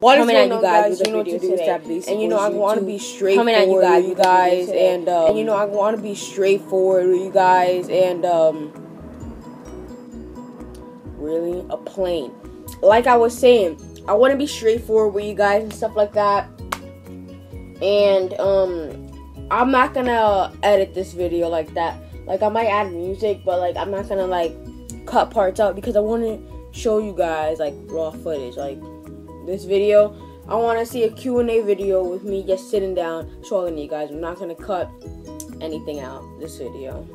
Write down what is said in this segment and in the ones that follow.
What is Coming at going you guys with You know what to do. today. And you know I want to be straightforward Coming at you guys with you guys, and um, and you know I want to be straightforward with you guys, and um, really a plane. Like I was saying, I want to be straightforward with you guys and stuff like that. And um, I'm not gonna edit this video like that. Like I might add music, but like I'm not gonna like cut parts out because I want to show you guys like raw footage. Like this video, I want to see a Q&A video with me just sitting down showing you guys. I'm not gonna cut anything out this video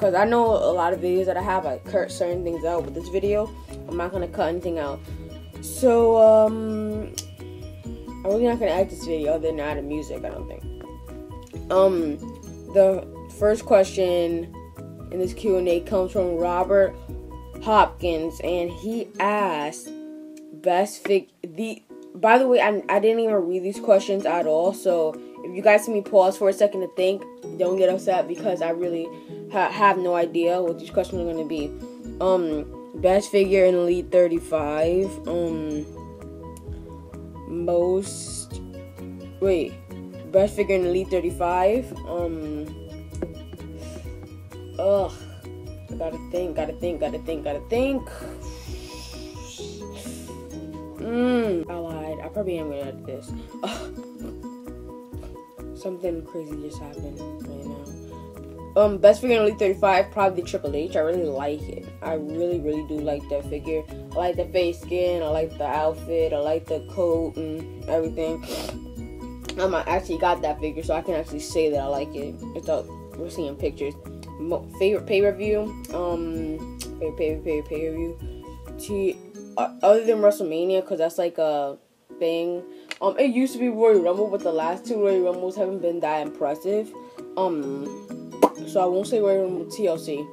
because I know a lot of videos that I have I cut certain things out. But this video, I'm not gonna cut anything out. So um, I'm really not gonna edit this video other than add music. I don't think. Um, the first question in this Q&A comes from Robert Hopkins, and he asked, "Best fig the." By the way, I, I didn't even read these questions at all. So if you guys see me pause for a second to think, don't get upset because I really ha- have no idea what these questions are gonna be. Um, best figure in Elite 35. Um, most. Wait, best figure in Elite 35. Um. Ugh. I gotta think, gotta think, gotta think, gotta think. Mmm. I lied. I probably am gonna edit this. Something crazy just happened right now. Um, best figure in Elite 35, probably Triple H. I really like it. I really, really do like that figure. I like the face skin. I like the outfit. I like the coat and everything. Um, I actually got that figure, so I can actually say that I like it without we're seeing pictures. Mo- favorite pay per view, um, favorite pay pay pay per view. T other than WrestleMania, because that's like a thing. Um, it used to be Royal Rumble, but the last two Royal Rumbles haven't been that impressive. Um, so I won't say Royal Rumble TLC.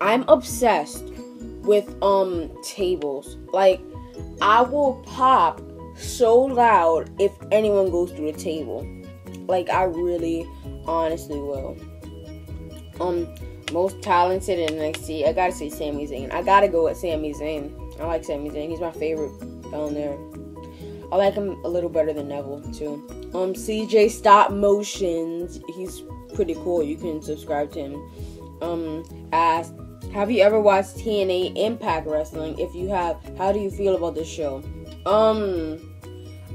I'm obsessed with um tables. Like, I will pop so loud if anyone goes through the table. Like, I really, honestly will. Um, most talented in NXT, I gotta say Sami Zayn. I gotta go with Sami Zayn. I like Sami Zayn. He's my favorite down there. I like him a little better than Neville too. Um, CJ Stop Motions. He's pretty cool. You can subscribe to him. Um, asked, have you ever watched TNA Impact Wrestling? If you have, how do you feel about the show? Um,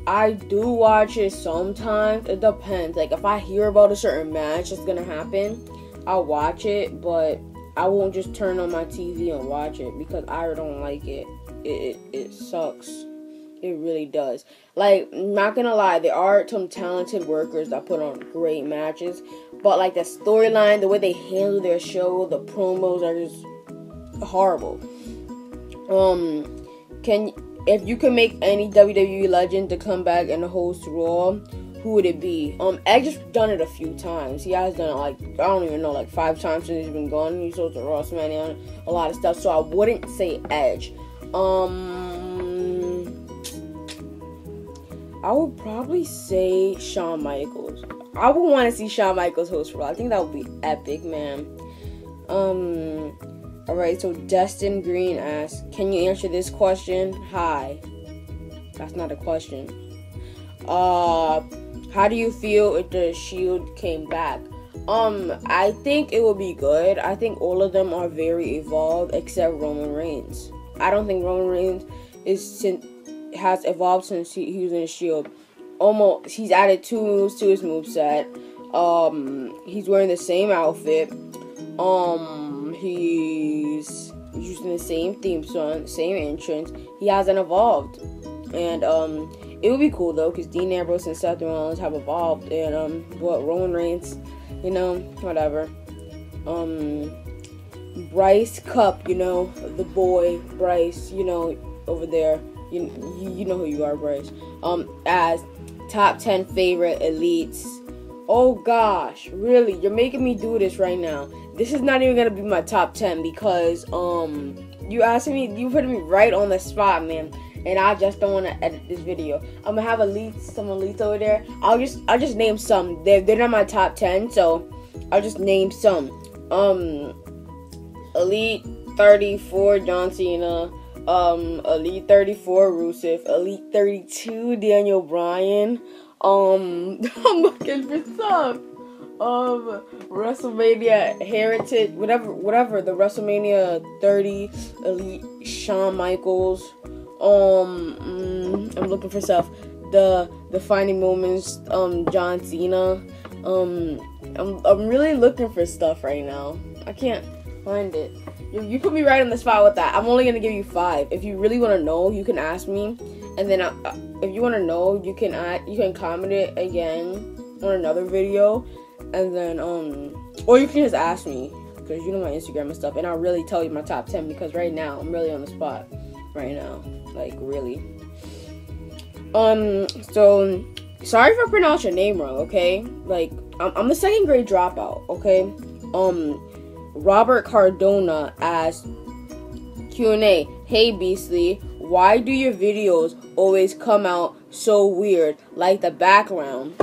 I do watch it sometimes. It depends. Like if I hear about a certain match that's gonna happen, I'll watch it. But I won't just turn on my TV and watch it because I don't like it. It it, it sucks. It really does. Like, not gonna lie, there are some talented workers that put on great matches, but like the storyline, the way they handle their show, the promos are just horrible. Um, can if you could make any WWE legend to come back and host Raw, who would it be? Um, Edge has done it a few times. He has done it like I don't even know, like five times since he's been gone. He's hosted Raw, SmackDown, a lot of stuff. So I wouldn't say Edge. Um. I would probably say Shawn Michaels. I would want to see Shawn Michaels host Raw. I think that would be epic, man. Um. All right. So Destin Green asks, "Can you answer this question?" Hi. That's not a question. Uh, how do you feel if the Shield came back? Um, I think it would be good. I think all of them are very evolved except Roman Reigns. I don't think Roman Reigns is since has evolved since he, he was in the Shield. Almost, he's added two moves to his moveset. Um, he's wearing the same outfit. Um, he's using the same theme song, same entrance. He hasn't evolved, and um, it would be cool though because Dean Ambrose and Seth Rollins have evolved, and um, what Roman Reigns, you know, whatever. Um, Bryce Cup, you know, the boy Bryce, you know, over there. You, you know who you are, Bryce. Um, as top 10 favorite elites. Oh gosh, really? You're making me do this right now. This is not even gonna be my top 10 because, um, you asking me, you putting me right on the spot, man. And I just don't want to edit this video. I'm gonna have elites, some elites over there. I'll just, I'll just name some. They're, they're not my top 10, so I'll just name some. Um, Elite 34, John Cena. um, Elite 34 Rusev, Elite 32 Daniel Bryan. Um, I'm looking for stuff. Um, WrestleMania Heritage, whatever, whatever. The WrestleMania 30 Elite Shawn Michaels. Um, mm, I'm looking for stuff. The defining moments. Um, John Cena. Um, I'm I'm really looking for stuff right now. I can't find it. You, you put me right on the spot with that. I'm only gonna give you five. If you really want to know, you can ask me, and then I, uh, if you want to know, you can add, you can comment it again on another video, and then um, or you can just ask me because you know my Instagram and stuff, and I'll really tell you my top ten because right now I'm really on the spot, right now, like really. Um, so sorry if I pronounce your name wrong, okay? Like I'm, I'm the second grade dropout, okay? Um, Robert Cardona asked Q&A, Hey Beastly, why do your videos always come out so weird, like the background?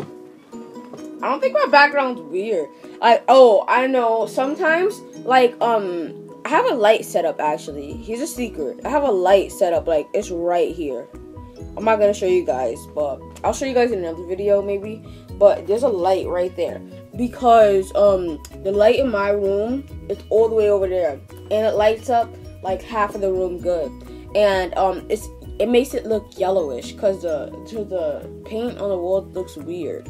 I don't think my background's weird. Like, oh, I know. Sometimes, like, um, I have a light set up actually. Here's a secret. I have a light set up, like, it's right here. I'm not gonna show you guys, but I'll show you guys in another video maybe. But there's a light right there because um the light in my room is all the way over there and it lights up like half of the room good and um it's it makes it look yellowish because the to the paint on the wall looks weird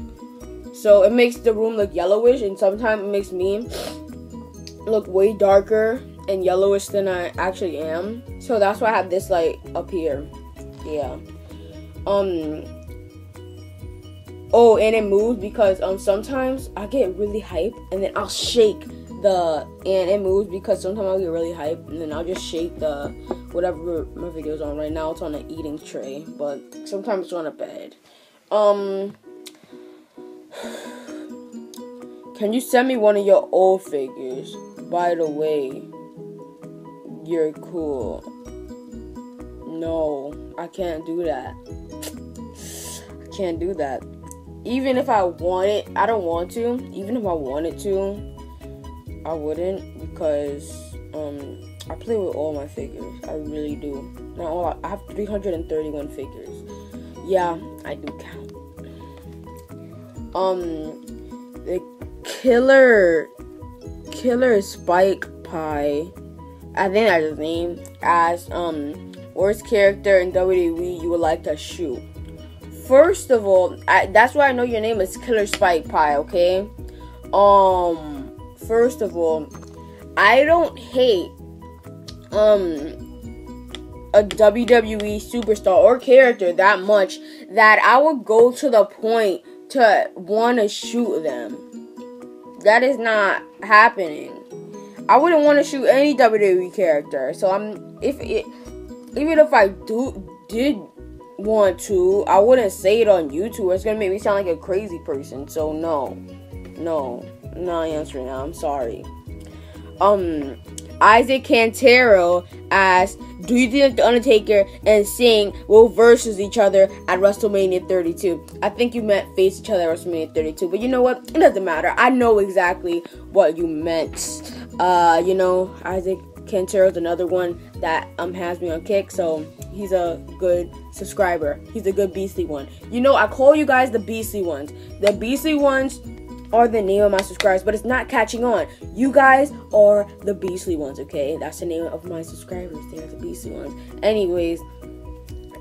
so it makes the room look yellowish and sometimes it makes me look way darker and yellowish than I actually am so that's why I have this light up here yeah um Oh, and it moves because um sometimes I get really hype and then I'll shake the and it moves because sometimes I'll get really hype and then I'll just shake the whatever my video's on. Right now it's on an eating tray, but sometimes it's on a bed. Um Can you send me one of your old figures? By the way, you're cool. No, I can't do that. I can't do that even if I wanted, I don't want to. Even if I wanted to, I wouldn't because um I play with all my figures. I really do. All. I have 331 figures. Yeah, I do count. Um, the killer, killer Spike Pie. I think that's his name. As um worst character in WWE you would like to shoot. First of all, I, that's why I know your name is Killer Spike Pie, okay? Um, first of all, I don't hate um a WWE superstar or character that much that I would go to the point to want to shoot them. That is not happening. I wouldn't want to shoot any WWE character. So I'm if it even if I do did want to. I wouldn't say it on YouTube. It's gonna make me sound like a crazy person. So no, no, not answering that. I'm sorry. Um, Isaac Cantero asked, "Do you think the Undertaker and Sting will versus each other at WrestleMania 32?" I think you meant face each other at WrestleMania 32, but you know what? It doesn't matter. I know exactly what you meant. Uh, you know, Isaac Cantero's another one that um has me on Kik, so he's a good subscriber. He's a good beastly one. You know, I call you guys the beastly ones. The beastly ones are the name of my subscribers, but it's not catching on. You guys are the beastly ones, okay? That's the name of my subscribers. They're the beastly ones. Anyways,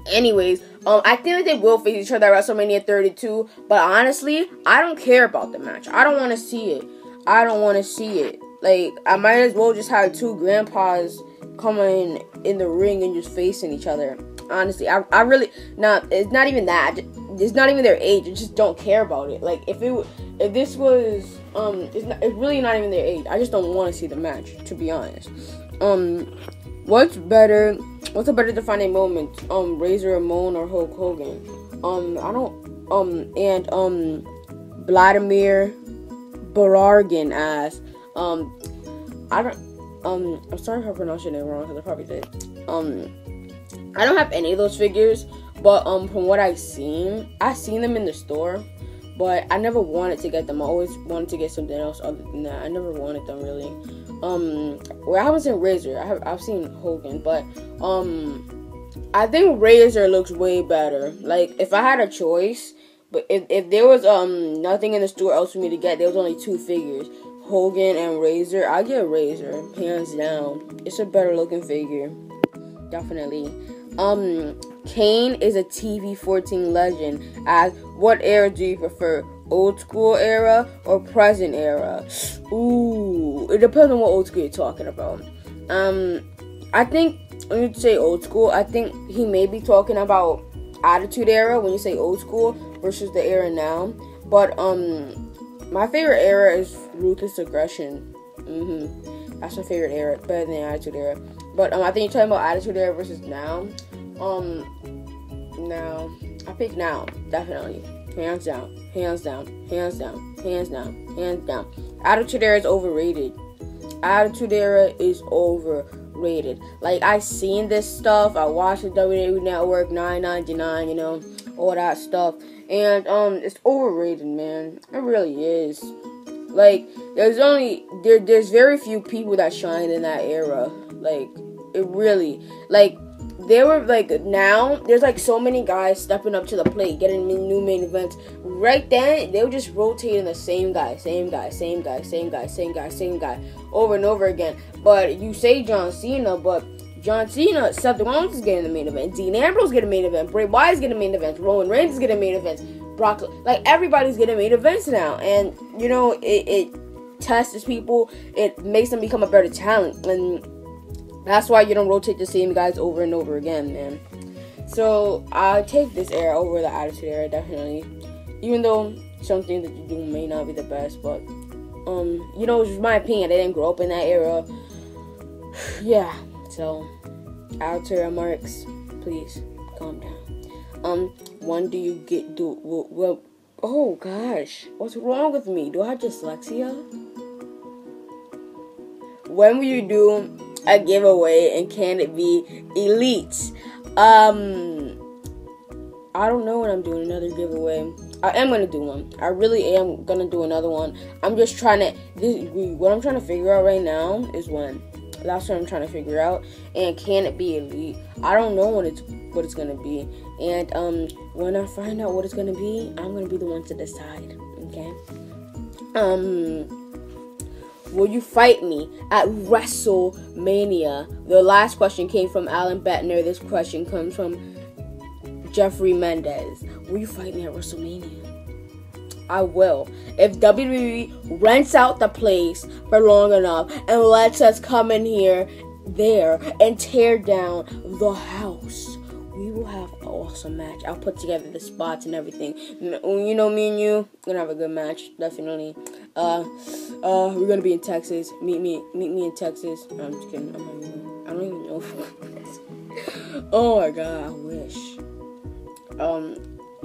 anyways, um, I think that they will face each other at WrestleMania 32. But honestly, I don't care about the match. I don't want to see it. I don't want to see it. Like, I might as well just have two grandpas coming in the ring and just facing each other. Honestly, I, I really not. It's not even that. It's not even their age. I just don't care about it. Like if it if this was um, it's not. It's really not even their age. I just don't want to see the match. To be honest. Um, what's better? What's a better defining moment? Um, Razor Ramon or Hulk Hogan? Um, I don't. Um, and um, Vladimir Barargan asked. Um, I don't. Um, I'm sorry if I pronounced your name wrong because I probably did. Um, I don't have any of those figures, but um, from what I've seen, I've seen them in the store, but I never wanted to get them. I always wanted to get something else other than that. I never wanted them really. Um, well, I haven't seen Razor. I have I've seen Hogan, but um, I think Razor looks way better. Like if I had a choice, but if if there was um nothing in the store else for me to get, there was only two figures. Hogan and Razor, I get Razor, hands down. It's a better looking figure. Definitely. Um Kane is a TV 14 legend. As what era do you prefer? Old school era or present era? Ooh, it depends on what old school you're talking about. Um, I think when you say old school, I think he may be talking about attitude era when you say old school versus the era now. But um, my favorite era is ruthless aggression. Mm-hmm. That's my favorite era, better than attitude era. But um, I think you're talking about attitude era versus now. Um, now I pick now, definitely, hands down, hands down, hands down, hands down, hands down. Attitude era is overrated. Attitude era is overrated. Like I seen this stuff. I watched the WWE Network, nine ninety nine. You know, all that stuff, and um, it's overrated, man. It really is. Like there's only there there's very few people that shine in that era. Like it really like they were like now there's like so many guys stepping up to the plate getting new main events right then they were just rotating the same guy same guy same guy same guy same guy same guy over and over again but you say john cena but John Cena, Seth Rollins is getting the main event. Dean Ambrose getting main event. Bray Wyatt is getting main event. Roman Reigns is getting main events. Brock, like everybody's getting main events now, and you know it, it tests people. It makes them become a better talent, and that's why you don't rotate the same guys over and over again, man. So I take this era over the Attitude Era definitely, even though something that you do may not be the best, but um, you know, it's my opinion. I didn't grow up in that era. yeah, so Attitude Era marks, please calm down. Um, when do you get do well? Oh gosh, what's wrong with me? Do I have dyslexia? When will you do a giveaway and can it be elite? Um, I don't know when I'm doing another giveaway. I am gonna do one. I really am gonna do another one. I'm just trying to. This, what I'm trying to figure out right now is when. That's what I'm trying to figure out. And can it be elite? I don't know what it's what it's gonna be. And um, when I find out what it's gonna be, I'm gonna be the one to decide. Okay. Um Will you fight me at WrestleMania? The last question came from Alan Bettner. This question comes from Jeffrey Mendez. Will you fight me at WrestleMania? I will. If WWE rents out the place for long enough and lets us come in here, there, and tear down the house, we will have an awesome match. I'll put together the spots and everything. You know, me and you, gonna have a good match, definitely. Uh, uh, we're gonna be in Texas. Meet me, meet me in Texas. I'm just kidding. I'm even, I don't even know. oh my god, I wish. Um,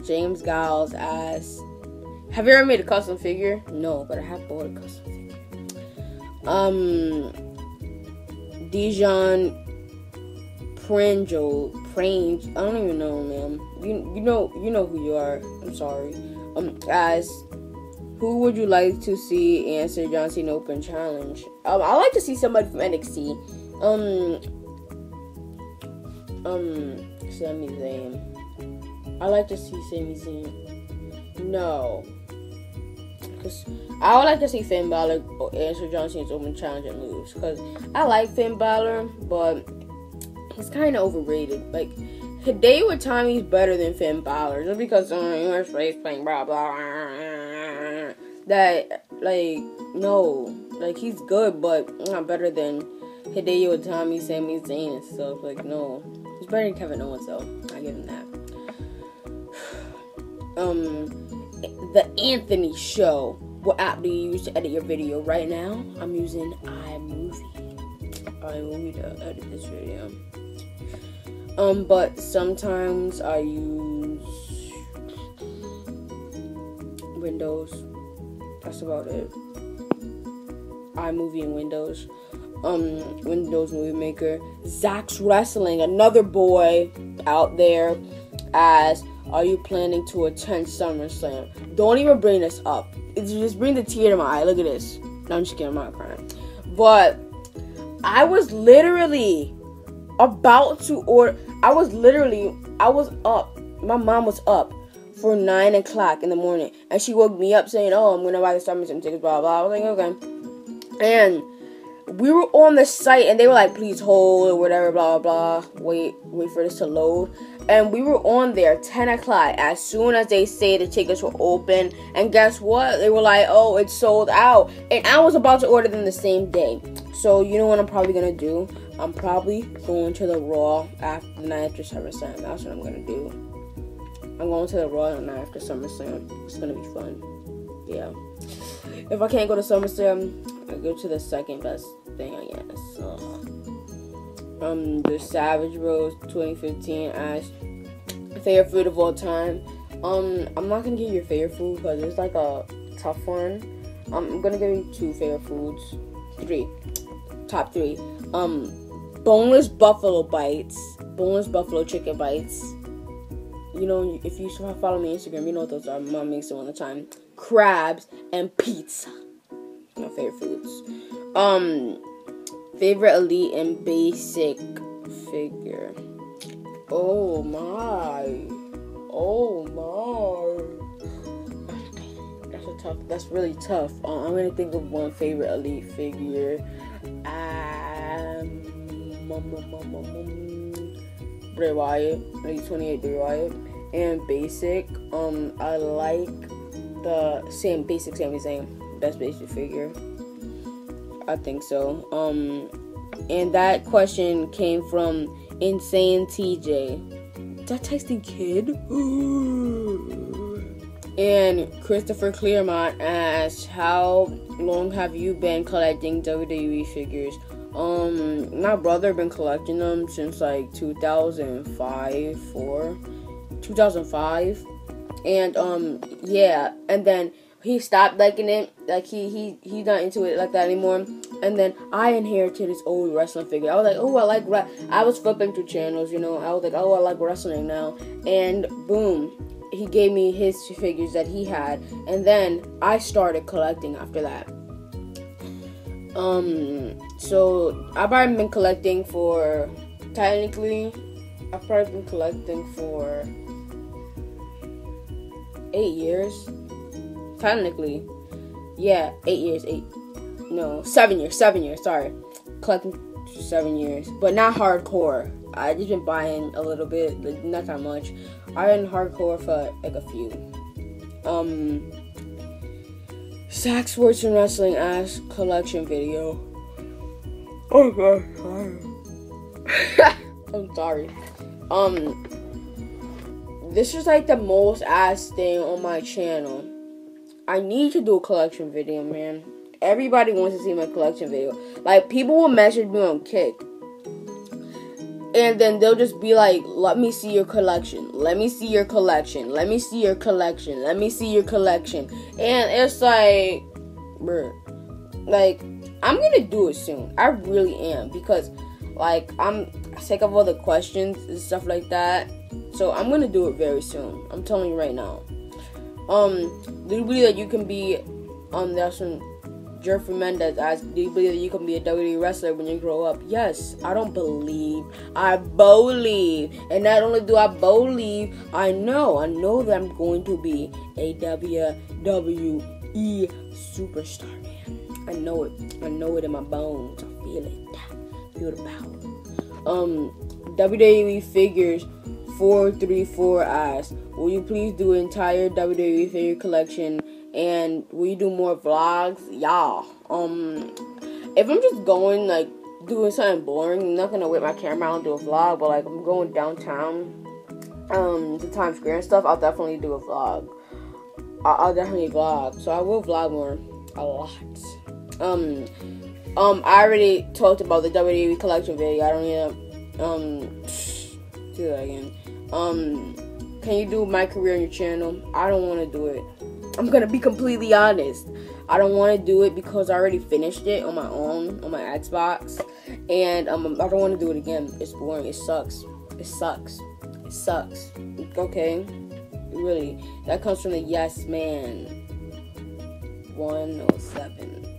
James Giles asks, "Have you ever made a custom figure?" No, but I have bought a custom figure. Um, Dijon Pranjo, Prange, I don't even know, man. You you know you know who you are. I'm sorry. Um, guys, who would you like to see answer John Cena Open Challenge? Um, I like to see somebody from NXT. Um, um, Sami Zayn. I like to see Sami Zayn. No. Cause I would like to see Finn Balor answer John Cena's Open Challenge and lose. Cause I like Finn Balor, but he's kind of overrated. Like Hideo Itami's better than Finn Balor just because uh, your face playing blah blah that like no, like he's good, but not better than Hideo Itami, Sami Zayn, and stuff. Like no, he's better than Kevin Owens, though. I give him that. Um, the Anthony Show. What app do you use to edit your video? Right now, I'm using iMovie. iMovie to edit this video. Um, but sometimes I use Windows that's about it. iMovie and Windows. Um, Windows Movie Maker. Zach's Wrestling, another boy out there as are you planning to attend SummerSlam? Don't even bring this up. It's just bring the tear to my eye. Look at this. No, I'm just kidding. I'm not crying. But I was literally about to order. I was literally, I was up. My mom was up for nine o'clock in the morning, and she woke me up saying, "Oh, I'm gonna buy the SummerSlam tickets." Blah blah. I was like, "Okay," and we were on the site, and they were like, "Please hold" or whatever. Blah blah. Wait, wait for this to load. And we were on there 10 o'clock as soon as they say the tickets were open. And guess what? They were like, oh, it's sold out. And I was about to order them the same day. So, you know what I'm probably to do? I'm probably going to the Raw after the night after SummerSlam. That's what I'm gonna do. I'm going to the Raw the night after SummerSlam. It's gonna be fun. Yeah. If I can't go to SummerSlam, I go to the second best thing, I guess. Uh, um, the Savage Rose 2015 as favorite food of all time. Um, I'm not gonna give you your favorite food because it's like a tough one. I'm gonna give you two favorite foods, three, top three. Um, boneless buffalo bites, boneless buffalo chicken bites. You know, if you follow me on Instagram, you know what those are. Mom makes them all the time. Crabs and pizza. My favorite foods. Um, favorite elite and basic figure. Oh my. Oh my. That's a tough. That's really tough. Uh, I'm gonna think of one favorite elite figure. Um, Bray Wyatt, 28 Bray Wyatt, and basic. Um, I like the same basic Sami Zayn, best basic figure. I think so. Um, and that question came from Insane TJ. That texting kid. and Christopher Claremont asked, "How long have you been collecting WWE figures?" Um, my brother been collecting them since like 2005, four, 2005, and um, yeah, and then he stopped liking it. Like he he he's not into it like that anymore. And then I inherited his old wrestling figure. I was like, oh, I like. Re-. I was flipping through channels, you know. I was like, oh, I like wrestling now. And boom, he gave me his figures that he had, and then I started collecting after that. Um, so I've probably been collecting for technically, I've probably been collecting for eight years. Technically, yeah, eight years, eight, no, seven years, seven years. Sorry, collecting seven years, but not hardcore. I just been buying a little bit, not that much. I've been hardcore for like a few. Um, Sack Sports and Wrestling ass collection video. Oh god, I'm sorry. Um, this is like the most ass thing on my channel. I need to do a collection video, man. Everybody wants to see my collection video. Like people will message me on Kik and then they'll just be like, "Let me see your collection. Let me see your collection. Let me see your collection. Let me see your collection." And it's like, bruh, like I'm gonna do it soon. I really am because, like, I'm sick of all the questions and stuff like that. So I'm gonna do it very soon. I'm telling you right now. Um, do you believe that you can be um that's when Jeffrey Mendez asked, Do you believe that you can be a WWE wrestler when you grow up? Yes, I don't believe. I believe. And not only do I believe, I know. I know that I'm going to be a WWE superstar. I know it. I know it in my bones. I feel it. Feel the power. Um, WWE figures 434 asks, Will you please do entire WWE figure collection? and we do more vlogs, y'all. Um, if I'm just going like doing something boring, I'm not gonna whip my camera out and do a vlog. But like I'm going downtown, um, to Times Square and stuff, I'll definitely do a vlog. I'll definitely vlog. So I will vlog more, a lot. Um, um, I already talked about the WWE collection video. I don't need to um do that again. Um, can you do my career on your channel? I don't want to do it. I'm gonna be completely honest. I don't want to do it because I already finished it on my own on my Xbox, and um, I don't want to do it again. It's boring. It sucks. It sucks. It sucks. Okay. really. That comes from the Yes Man. 107.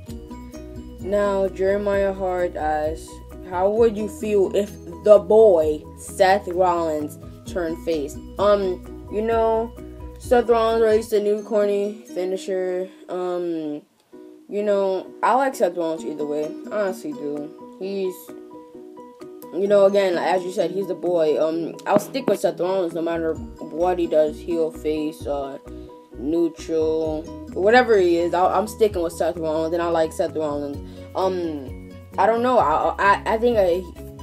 Now, Jeremiah Hart asks, How would you feel if the boy, Seth Rollins, turned face? Um, you know, Seth Rollins released a new corny finisher. Um, you know, I like Seth Rollins either way. I honestly do. He's you know, again, as you said, he's the boy. Um, I'll stick with Seth Rollins no matter what he does, heel, face, uh, neutral, whatever he is. i am sticking with Seth Rollins, and I like Seth Rollins. Um, I don't know. I I, I think I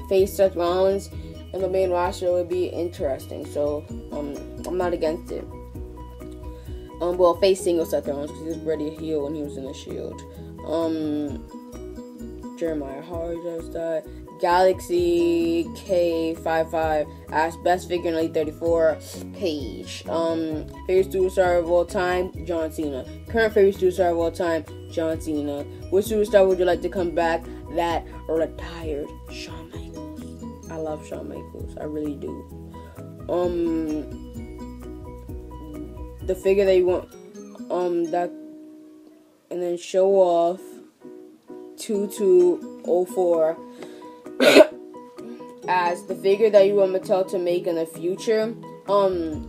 face Seth Rollins in the main roster would be interesting. So um, I'm not against it. Um, well, face single Seth Rollins because he was ready to heel when he was in the Shield. Um, Jeremiah Hart does that. Galaxy K55 as best figure in Elite 34 page. Um, favorite superstar of all time, John Cena. Current favorite superstar of all time, John Cena. Which superstar would you like to come back that retired? Shawn Michaels. I love Shawn Michaels. I really do. Um, the figure that you want, um, that, and then show off 2204 as the figure that you want Mattel to make in the future. Um,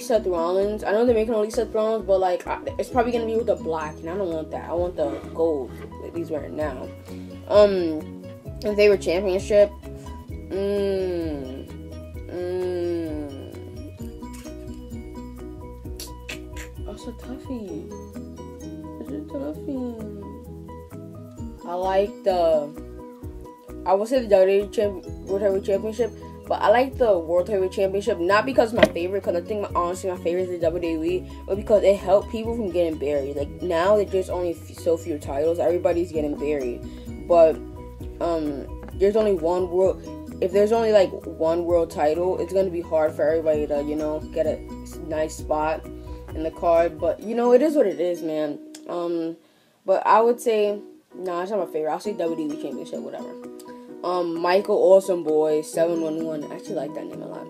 Seth Rollins. I know they're making Seth Rollins, but like it's probably gonna be with the black, and I don't want that. I want the gold that he's wearing now. Um, and favorite championship. Mmm. Mmm. That's a toughie. It's a toughie. I like the I would say the WWE Champ- World Heavyweight Championship, but I like the World Heavyweight Championship not because my favorite, because I think my, honestly my favorite is the WWE, but because it helped people from getting buried. Like now that there's only f- so few titles, everybody's getting buried, but um, there's only one world. If there's only like one world title, it's gonna be hard for everybody to you know get a nice spot in the card. But you know it is what it is, man. Um, but I would say no, nah, it's not my favorite. I'll say WWE Championship, whatever. Um, Michael Awesome Boy 711. I actually like that name a lot.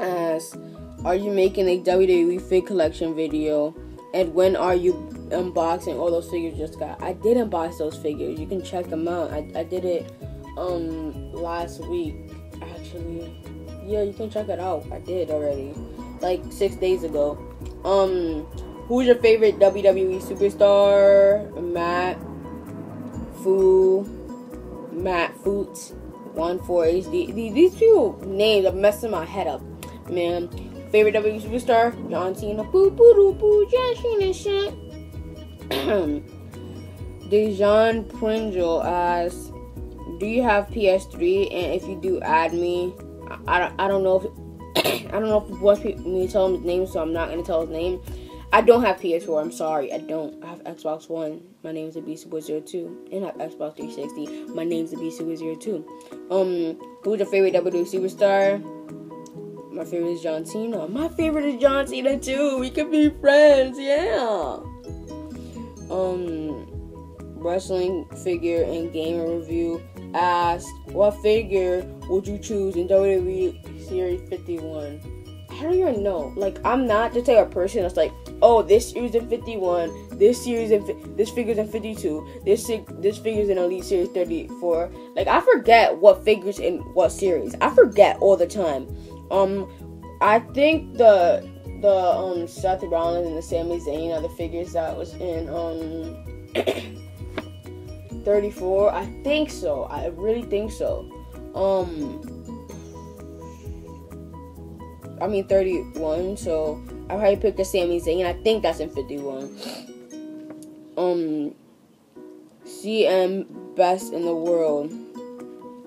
Asks, are you making a WWE fig collection video? And when are you unboxing all those figures just got? I did unbox those figures. You can check them out. I, I did it um last week actually. Yeah, you can check it out. I did already. Like six days ago. Um who's your favorite WWE superstar? Matt Fu Matt Foots, one HD. These people names are messing my head up, man. Favorite W superstar, John Cena. Boo boo doo boo, John Cena shit. Dejan Pringle asks, "Do you have PS3? And if you do, add me. I, I, don't, I don't know if I don't know if he wants me to tell him his name, so I'm not gonna tell his name. I don't have PS4. I'm sorry. I don't. I have Xbox One. My name is Abisu02. And I have Xbox 360. My name is Abisu02. Um, who's your favorite WWE superstar? My favorite is John Cena. My favorite is John Cena too. We could be friends. Yeah. Um, wrestling figure and game review asked, "What figure would you choose in WWE Series 51?" I don't even know. Like, I'm not the type of person that's like, oh, this series in 51, this series in this figures in 52, this this figures in Elite Series 34. Like, I forget what figures in what series. I forget all the time. Um, I think the the um Seth Rollins and the Sami Zayn are the figures that was in um 34. I think so. I really think so. Um I mean 31, so I probably picked the Sami Zayn. I think that's in 51. Um, CM best in the world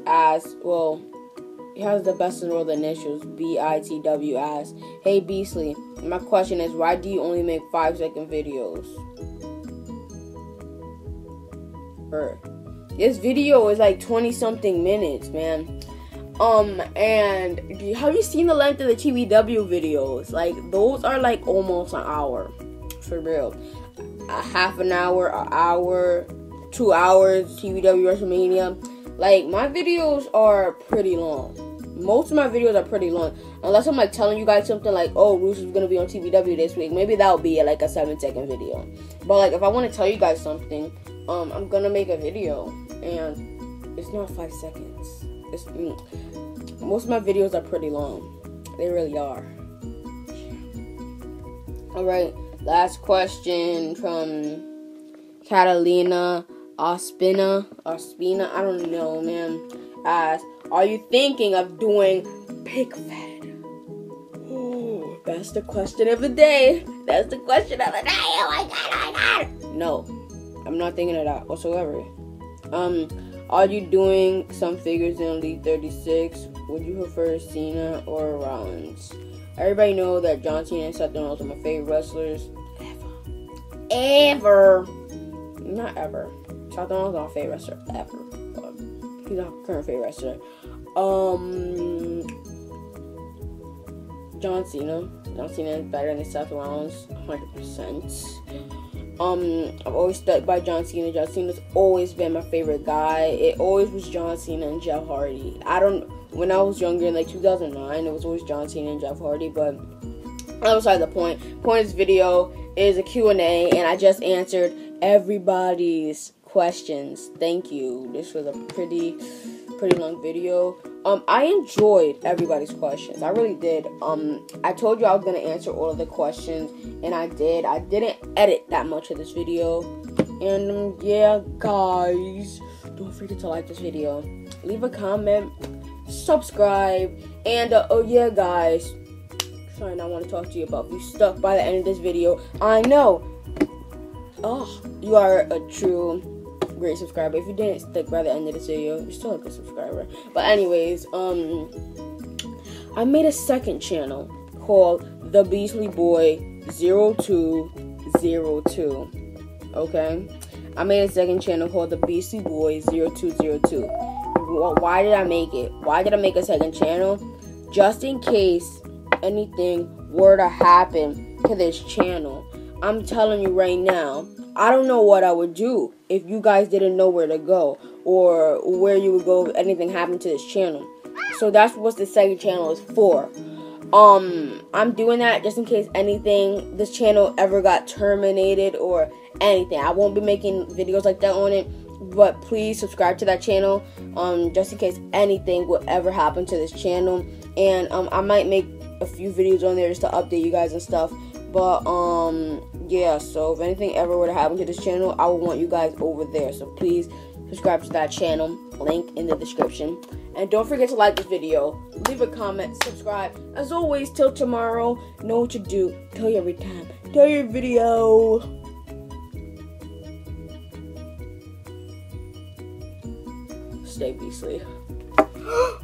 as well. He has the best in the world initials B I T W as. Hey Beastly, my question is why do you only make five second videos? Er, this video is like 20 something minutes, man. Um, and have you seen the length of the TBW videos? Like, those are like almost an hour. For real. A half an hour, an hour, two hours, TBW WrestleMania. Like, my videos are pretty long. Most of my videos are pretty long, unless I'm like telling you guys something like, "Oh, Roos is gonna be on TBW this week." Maybe that'll be like a seven second video. But like, if I want to tell you guys something, um, I'm gonna make a video, and it's not five seconds. It's mm, most of my videos are pretty long. They really are. All right, last question from Catalina Ospina. Ospina, I don't know, man. Asks, are you thinking of doing pig fed? That's the question of the day. That's the question of the day. Oh my god, oh my god. No, I'm not thinking of that whatsoever. Um, are you doing some figures in Elite 36? Would you prefer Cena or Rollins? Everybody know that John Cena and Seth Rollins are my favorite wrestlers ever. Ever. Not ever. Seth Rollins is my favorite wrestler ever. But he's not current favorite wrestler. Um, John Cena. John Cena is better than Seth Rollins, 100%. Um, I've always stuck by John Cena. John Cena's always been my favorite guy. It always was John Cena and Jeff Hardy. I don't. When I was younger, in like 2009, it was always John Cena and Jeff Hardy. But that was beside the point. Point of this video is a Q&A, and I just answered everybody's questions. Thank you. This was a pretty, pretty long video. Um, I enjoyed everybody's questions. I really did. Um, I told you I was gonna answer all of the questions, and I did. I didn't edit that much of this video, and um, yeah, guys, don't forget to like this video, leave a comment, subscribe, and uh, oh yeah, guys, something I want to talk to you about. If you stuck by the end of this video, I know. Oh, you are a true great subscriber. If you didn't stick by the end of this video, you're still a good subscriber. But anyways, um, I made a second channel called The Beastly Boy 0202. Okay? I made a second channel called The Beastly Boy 0202. Why did I make it? Why did I make a second channel? Just in case anything were to happen to this channel. I'm telling you right now, I don't know what I would do if you guys didn't know where to go or where you would go if anything happened to this channel. So that's what the second channel is for. Um, I'm doing that just in case anything, this channel ever got terminated or anything. I won't be making videos like that on it, but please subscribe to that channel, um, just in case anything would ever happen to this channel. And um, I might make a few videos on there just to update you guys and stuff. But um yeah, so if anything ever were to happen to this channel, I would want you guys over there. So please subscribe to that channel. Link in the description. And don't forget to like this video, leave a comment, subscribe. As always, till tomorrow, know what to do. Tell you every time. Tell your video. Stay beastly.